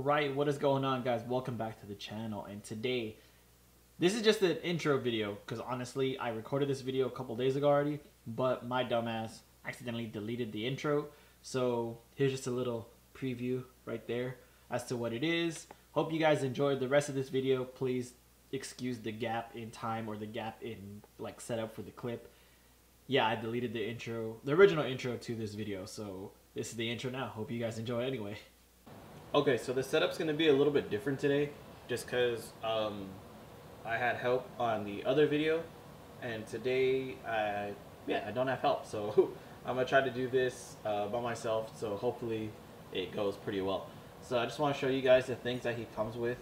right, what is going on, guys? Welcome back to the channel. And today, this is just an intro video because honestly, I recorded this video a couple days ago already, but my dumbass accidentally deleted the intro. So here's just a little preview right there as to what it is. Hope you guys enjoyed the rest of this video. Please excuse the gap in time or the gap in like setup for the clip. Yeah, I deleted the intro, the original intro to this video. So this is the intro now. Hope you guys enjoy anyway. Okay, so the setup's gonna be a little bit different today, just cause um, I had help on the other video, and today I yeah I don't have help, so I'm gonna try to do this uh, by myself. So hopefully it goes pretty well. So I just want to show you guys the things that he comes with.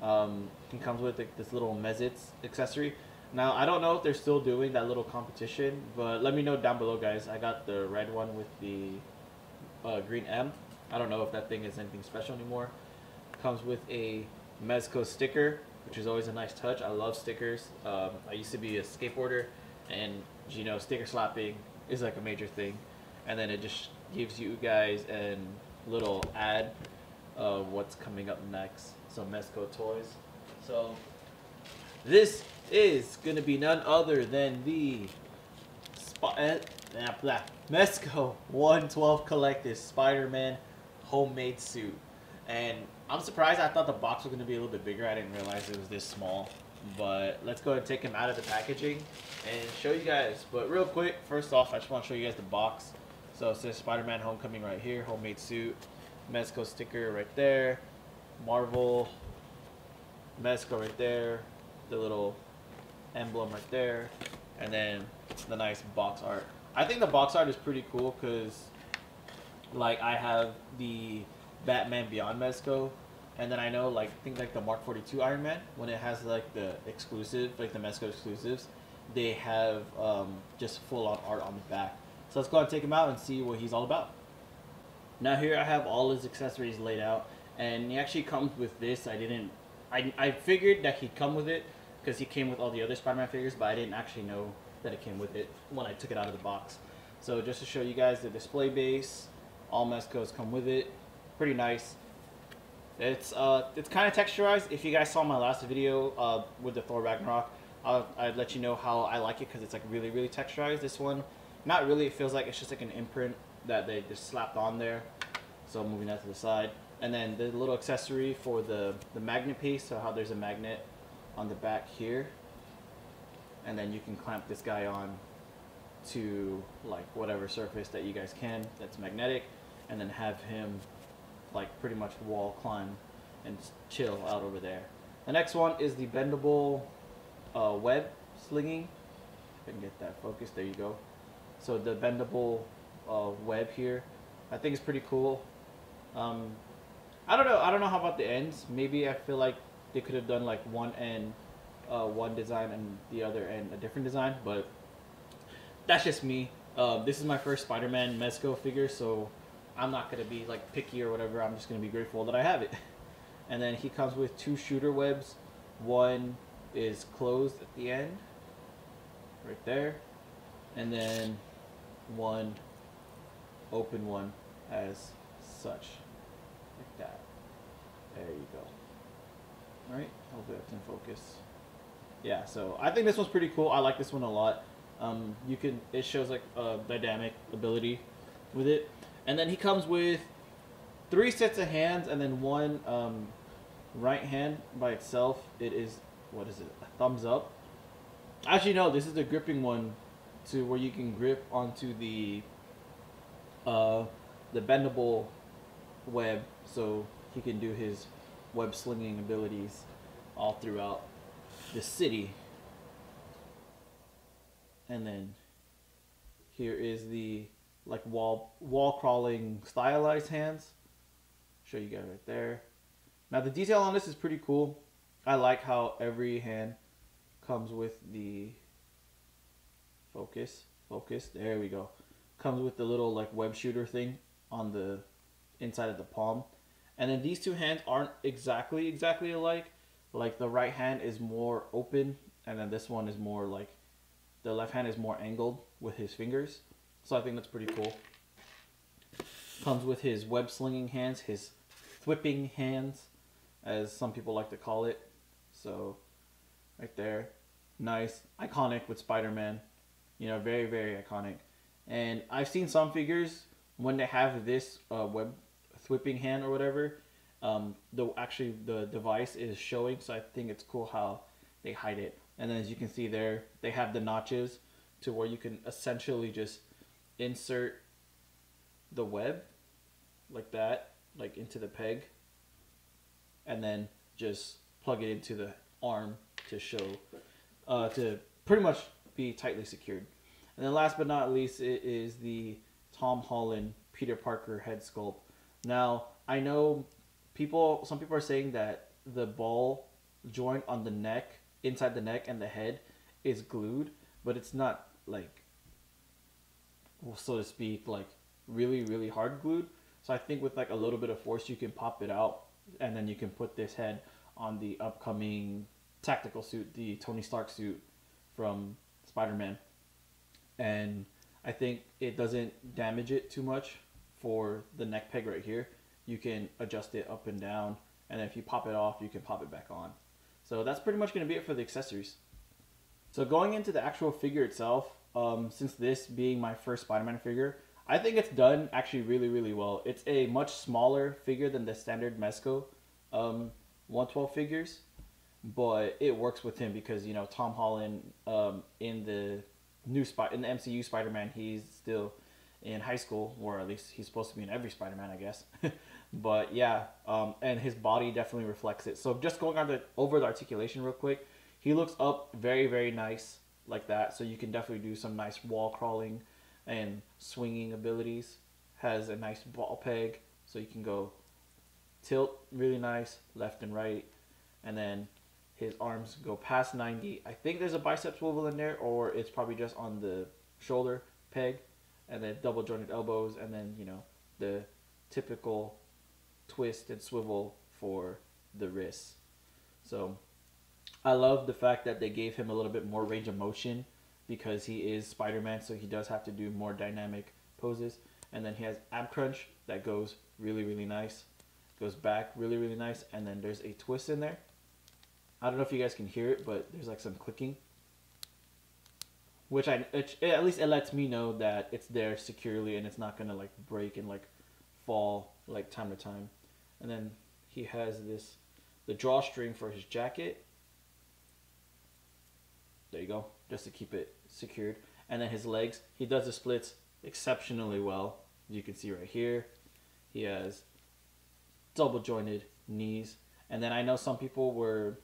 Um, he comes with this little Mezits accessory. Now I don't know if they're still doing that little competition, but let me know down below, guys. I got the red one with the uh, green M I don't know if that thing is anything special anymore. Comes with a Mezco sticker, which is always a nice touch. I love stickers. Um, I used to be a skateboarder, and you know, sticker slapping is like a major thing. And then it just gives you guys a little ad of what's coming up next. So Mezco toys. So this is gonna be none other than the Spot. Uh, Mezco 112 Collective Spider-Man homemade suit. And I'm surprised. I thought the box was going to be a little bit bigger. I didn't realize it was this small. But let's go and take him out of the packaging and show you guys. But real quick, first off, I just want to show you guys the box. So it says Spider-Man Homecoming right here, homemade suit, Mezco sticker right there, Marvel, Mezco right there, the little emblem right there, and then the nice box art. I think the box art is pretty cool because like I have the Batman Beyond Mezco, and then I know like I think like the Mark 42 Iron Man when it has like the exclusive like the Mezco exclusives, they have um, just full on art on the back. So let's go and take him out and see what he's all about. Now here I have all his accessories laid out, and he actually comes with this. I didn't, I I figured that he'd come with it because he came with all the other Spider-Man figures, but I didn't actually know that it came with it when I took it out of the box. So just to show you guys the display base, all Mezcos come with it. Pretty nice. It's uh, it's kind of texturized. If you guys saw my last video uh, with the Thor Ragnarok, I'll, I'd let you know how I like it because it's like really, really texturized. This one, not really. It feels like it's just like an imprint that they just slapped on there. So moving that to the side. And then the little accessory for the, the magnet piece. So how there's a magnet on the back here. And then you can clamp this guy on to like whatever surface that you guys can that's magnetic and then have him like pretty much wall climb and chill out over there. The next one is the bendable uh, web slinging. If I can get that focused, there you go. So the bendable uh, web here, I think is pretty cool. Um, I don't know. I don't know how about the ends. Maybe I feel like they could have done like one end, uh, one design, and the other end a different design. But that's just me. Uh, this is my first Spider-Man Mezco figure, so I'm not gonna be like picky or whatever. I'm just gonna be grateful that I have it. And then he comes with two shooter webs. One is closed at the end, right there, and then one open one as such, like that. There you go. All right, hopefully that's in focus. Yeah, so I think this one's pretty cool. I like this one a lot. Um, you can it shows like a dynamic ability with it. And then he comes with three sets of hands and then one um, right hand by itself. It is, what is it, a thumbs up? Actually, no, this is the gripping one to where you can grip onto the uh, the bendable web so he can do his web slinging abilities all throughout the city. And then here is the like wall wall crawling stylized hands. Show you guys right there. Now the detail on this is pretty cool. I like how every hand comes with the focus, focus. There we go. Comes with the little like web shooter thing on the inside of the palm. And then these two hands aren't exactly exactly alike. Like the right hand is more open and then this one is more like the left hand is more angled with his fingers. So I think that's pretty cool. Comes with his web slinging hands, his thwipping hands, as some people like to call it. So, right there, nice, iconic with Spider-Man. You know, very very iconic. And I've seen some figures when they have this uh, web thwipping hand or whatever. Um, the actually the device is showing, so I think it's cool how they hide it. And then as you can see there, they have the notches to where you can essentially just insert the web like that, like into the peg, and then just plug it into the arm to show, uh, to pretty much be tightly secured. And then last but not least, it is the Tom Holland Peter Parker head sculpt. Now, I know people, some people are saying that the ball joint on the neck, inside the neck and the head, is glued, but it's not like, so to speak, like really, really hard glued. So I think with like a little bit of force, you can pop it out, and then you can put this head on the upcoming tactical suit, the Tony Stark suit from Spider-Man, and I think it doesn't damage it too much for the neck peg right here. You can adjust it up and down, and if you pop it off, you can pop it back on. So that's pretty much going to be it for the accessories. So going into the actual figure itself, um, since this being my first Spider-Man figure, I think it's done actually really, really well. It's a much smaller figure than the standard Mezco um, 112 figures, but it works with him because you know Tom Holland um, in the new spot in the MCU Spider-Man, he's still in high school, or at least he's supposed to be in every Spider-Man, I guess. but yeah, um, and his body definitely reflects it. So just going on the over the articulation real quick, he looks up very, very nice like that. So you can definitely do some nice wall crawling and swinging abilities. Has a nice ball peg, so you can go tilt really nice left and right, and then his arms go past 90. I think there's a bicep swivel in there, or it's probably just on the shoulder peg, and then double jointed elbows, and then you know the typical twist and swivel for the wrists. So I love the fact that they gave him a little bit more range of motion because he is Spider-Man, so he does have to do more dynamic poses. And then he has ab crunch that goes really, really nice. Goes back really, really nice. And then there's a twist in there. I don't know if you guys can hear it, but there's like some clicking. Which I, it, at least it lets me know that it's there securely and it's not gonna like break and like fall like time to time. And then he has this, the drawstring for his jacket. There you go just to keep it secured. And then his legs, he does the splits exceptionally well. You can see right here, he has double jointed knees. And then I know some people were,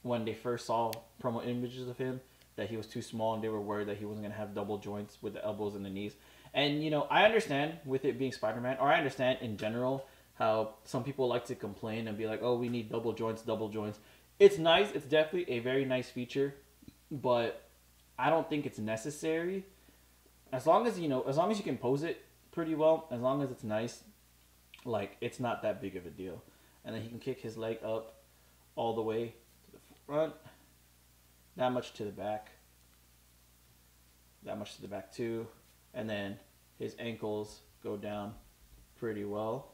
when they first saw promo images of him, that he was too small and they were worried that he wasn't going to have double joints with the elbows and the knees. And, you know, I understand with it being Spider Man, or I understand in general how some people like to complain and be like, oh, we need double joints, double joints. It's nice. It's definitely a very nice feature. But I don't think it's necessary. As long as you know, as long as you can pose it pretty well, as long as it's nice, like it's not that big of a deal. And then he can kick his leg up all the way to the front, that much to the back, that much to the back too, and then his ankles go down pretty well.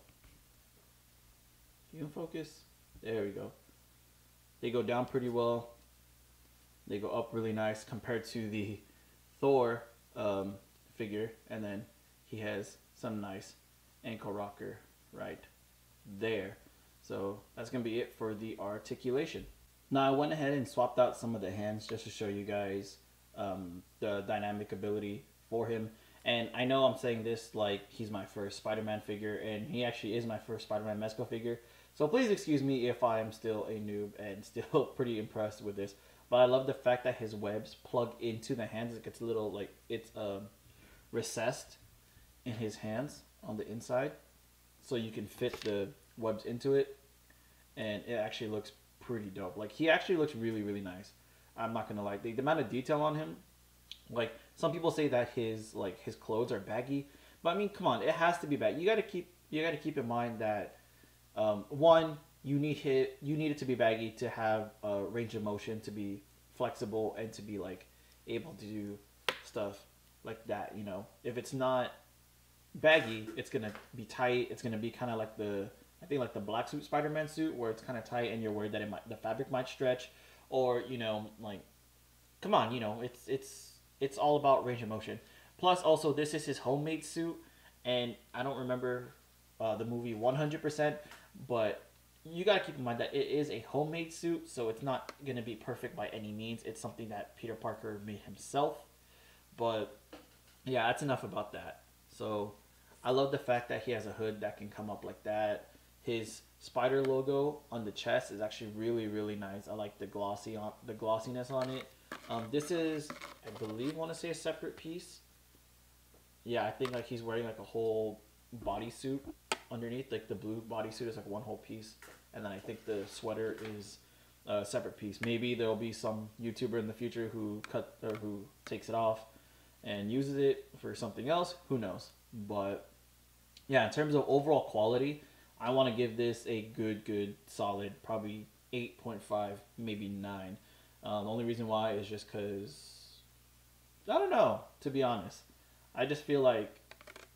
You can focus. There we go. They go down pretty well. They go up really nice compared to the Thor um, figure, and then he has some nice ankle rocker right there. So that's gonna be it for the articulation. Now I went ahead and swapped out some of the hands just to show you guys um, the dynamic ability for him. And I know I'm saying this like he's my first Spider-Man figure, and he actually is my first Spider-Man Mezco figure. So please excuse me if I'm still a noob and still pretty impressed with this. But I love the fact that his webs plug into the hands. It gets a little like it's um, recessed in his hands on the inside, so you can fit the webs into it, and it actually looks pretty dope. Like he actually looks really really nice. I'm not gonna lie. The, the amount of detail on him, like some people say that his like his clothes are baggy, but I mean, come on, it has to be baggy. You gotta keep you gotta keep in mind that um, one you need it you need it to be baggy to have a range of motion to be flexible and to be like able to do stuff like that you know? If it's not baggy it's gonna be tight. It's gonna be kind of like the I think like the black suit Spider-Man suit where it's kind of tight and you're worried that it might the fabric might stretch, or you know like, come on, you know it's it's it's all about range of motion. Plus, also this is his homemade suit, and I don't remember uh, the movie 100%, but you gotta keep in mind that it is a homemade suit, so it's not gonna be perfect by any means. It's something that Peter Parker made himself, but yeah, that's enough about that. So I love the fact that he has a hood that can come up like that. His spider logo on the chest is actually really really nice. I like the glossy on the glossiness on it. Um, this is I believe want to say a separate piece. Yeah, I think like he's wearing like a whole bodysuit underneath. Like the blue bodysuit is like one whole piece, and then I think the sweater is a separate piece. Maybe there'll be some YouTuber in the future who cut or who takes it off and uses it for something else. Who knows? But yeah, in terms of overall quality, I want to give this a good, good, solid, probably 8.5, maybe 9. Um, the only reason why is just because, I don't know, to be honest. I just feel like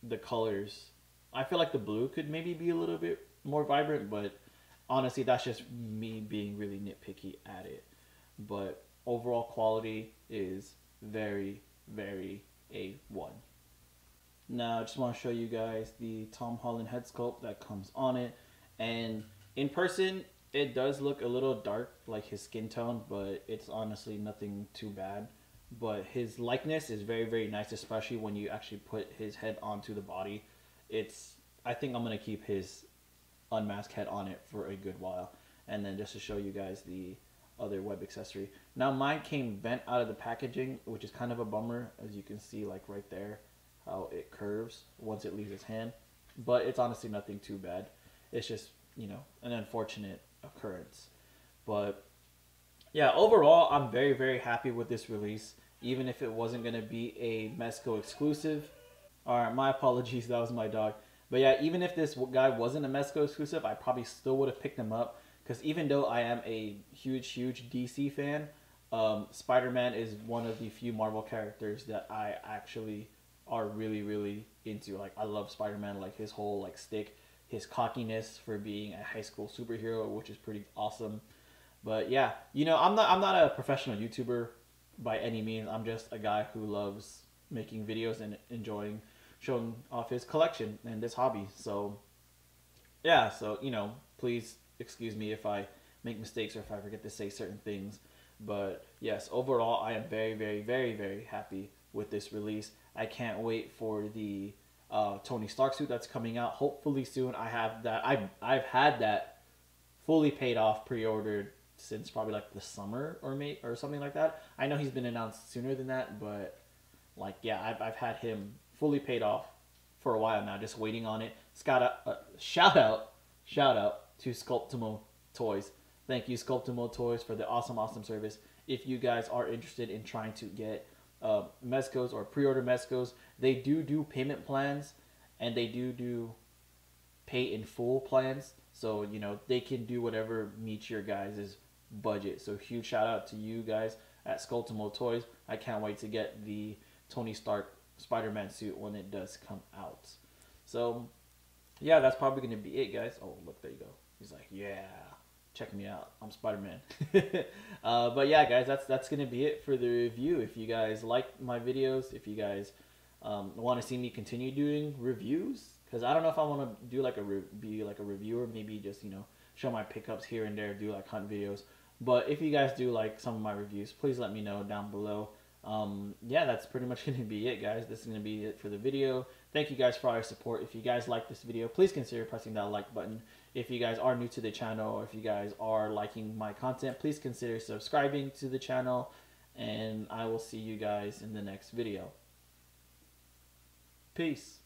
the colors, I feel like the blue could maybe be a little bit more vibrant, but honestly, that's just me being really nitpicky at it. But overall quality is very, very A1. Now, I just want to show you guys the Tom Holland head sculpt that comes on it. And in person, it does look a little dark, like his skin tone, but it's honestly nothing too bad. But his likeness is very, very nice, especially when you actually put his head onto the body. It's, I think I'm to keep his unmasked head on it for a good while. And then just to show you guys the other web accessory. Now mine came bent out of the packaging, which is kind of a bummer, as you can see like right there how it curves once it leaves his hand. But it's honestly nothing too bad. It's just, you know, an unfortunate occurrence. But yeah, overall, I'm very, very happy with this release. Even if it wasn't to be a Mezco exclusive. Alright, my apologies, that was my dog. But yeah, even if this guy wasn't a Mezco exclusive, I probably still would have picked him up. Because even though I am a huge, huge DC fan, um, Spider Man is one of the few Marvel characters that I actually are really really into. Like I love Spider Man, like his whole like stick, his cockiness for being a high school superhero, which is pretty awesome. But yeah, you know, I'm not I'm not a professional YouTuber by any means. I'm just a guy who loves making videos and enjoying showing off his collection and this hobby. So yeah, so you know, please excuse me if I make mistakes or if I forget to say certain things. But yes, overall, I am very, very, very, very happy with this release. I can't wait for the uh, Tony Stark suit that's coming out. Hopefully soon. I have that. I've I've had that fully paid off, pre-ordered since probably like the summer or may or something like that. I know he's been announced sooner than that, but like yeah, I've I've had him fully paid off for a while now, just waiting on it. Scott, uh, shout out, shout out to Sculptimo Toys. Thank you, Sculptimo Toys, for the awesome, awesome service. If you guys are interested in trying to get uh, Mezcos or pre-order Mezcos, they do do payment plans and they do do pay in full plans. So, you know, they can do whatever meets your guys' budget. So huge shout out to you guys at Sculptimo Toys. I can't wait to get the Tony Stark Spider-Man suit when it does come out. So, yeah, that's probably going to be it, guys. Oh, look, there you go. He's like, yeah check me out. I'm Spider Man. uh, but yeah, guys, that's that's gonna be it for the review. If you guys like my videos, if you guys um, want to see me continue doing reviews, because I don't know if I want to do like a re- be like a reviewer, maybe just you know show my pickups here and there, do like hunt videos. But if you guys do like some of my reviews, please let me know down below. Um, yeah, that's pretty much going to be it, guys. This is going to be it for the video. Thank you guys for all your support. If you guys like this video, please consider pressing that like button. If you guys are new to the channel, or if you guys are liking my content, please consider subscribing to the channel. And I will see you guys in the next video. Peace.